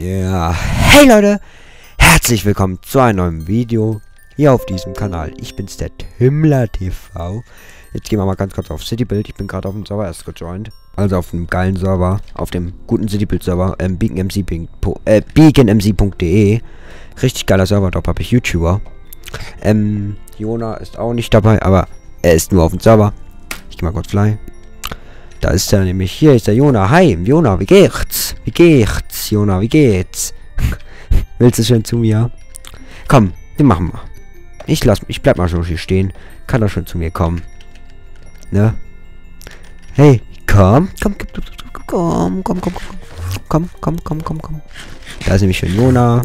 Ja, hey Leute, herzlich willkommen zu einem neuen Video hier auf diesem Kanal. Ich bin's, der Himmler TV. Jetzt gehen wir mal ganz kurz auf Citybuild. Ich bin gerade auf dem Server erst gejoint. Also auf einem geilen Server, auf dem guten Citybuild Server, ähm, beaconmc.de. Äh, beaconmc.de. Richtig geiler Server, dort habe ich YouTuber. Ähm, Jona ist auch nicht dabei, aber er ist nur auf dem Server. Ich geh mal kurz fly. Da ist er nämlich. Hier ist der Jona. Hi, Jona, wie geht's? Wie geht's, Jona, wie geht's? Willst du schon zu mir? Komm, den machen wir. Ich lass, ich bleib mal schon hier stehen. Kann er schon zu mir kommen. Ne? Hey, komm, komm, komm, komm, komm, komm, komm, komm, komm, komm, komm. Da ist nämlich schon Jona.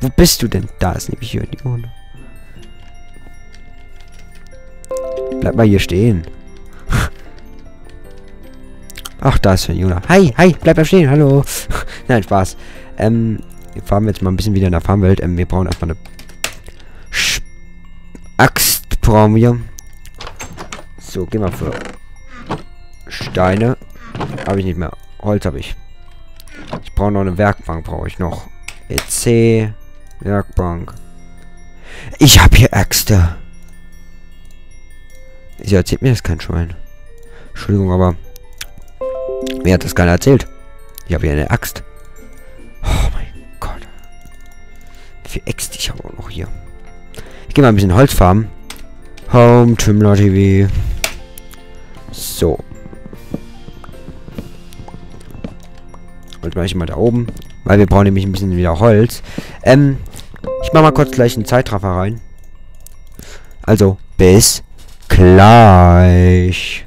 Wo bist du denn? Da ist nämlich hier Jona. Bleib mal hier stehen. Ach, da ist Jona. Hi, hi, bleib mal stehen, hallo. Nein, Spaß. Ähm, wir fahren jetzt mal ein bisschen wieder in der Farmwelt. Ähm, wir brauchen erstmal eine Sch Axt brauchen wir. So, gehen wir für Steine. Habe ich nicht mehr. Holz habe ich. Ich brauche noch eine Werkbank, brauche ich noch. EC, Werkbank. Ich habe hier Äxte. Sie erzählt mir das kein Schwein. Entschuldigung, aber... Mir hat das keiner erzählt. Ich habe hier eine Axt. Viel Äxte ich habe auch noch hier. Ich gehe mal ein bisschen Holz farmen. Home, Trimler TV. So. Und mache ich mal da oben. Weil wir brauchen nämlich ein bisschen wieder Holz. Ähm, ich mache mal kurz gleich einen Zeitraffer rein. Also, bis gleich.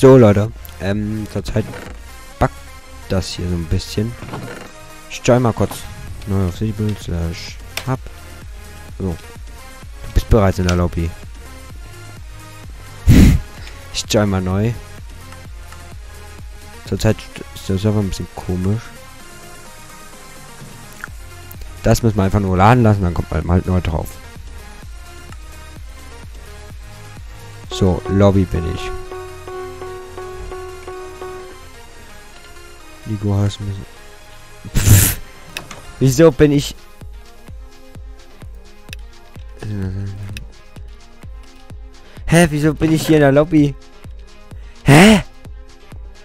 So, Leute. Ähm, zurzeit backt das hier so ein bisschen. Ich join mal kurz neu auf Citybuild slash hub. So. Du bist bereits in der Lobby. ich join mal neu. Zurzeit ist der Server ein bisschen komisch. Das müssen wir einfach nur laden lassen, dann kommt man halt neu drauf. So, Lobby bin ich. Nico heißen müssen. Wieso bin ich... Hä, wieso bin ich hier in der Lobby? Hä?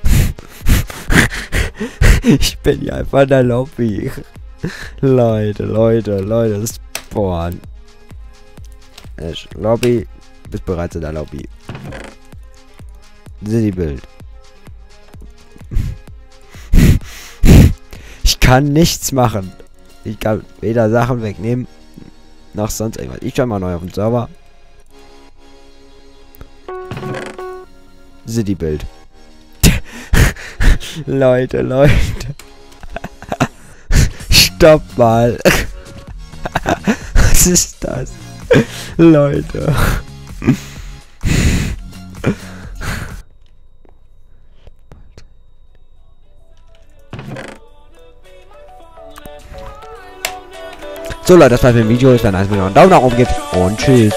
ich bin hier einfach in der Lobby. Leute, Leute, Leute, Spawn. Lobby. Bist bereits in der Lobby. Bild. Kann nichts machen. Ich kann weder Sachen wegnehmen, noch sonst irgendwas. Ich schau mal neu auf den Server. Bild. Leute, Leute. Stopp mal. Was ist das? Leute. So Leute, das war's mit dem Video. Ist dann, als wenn ihr einen Daumen nach oben gibt. Und tschüss.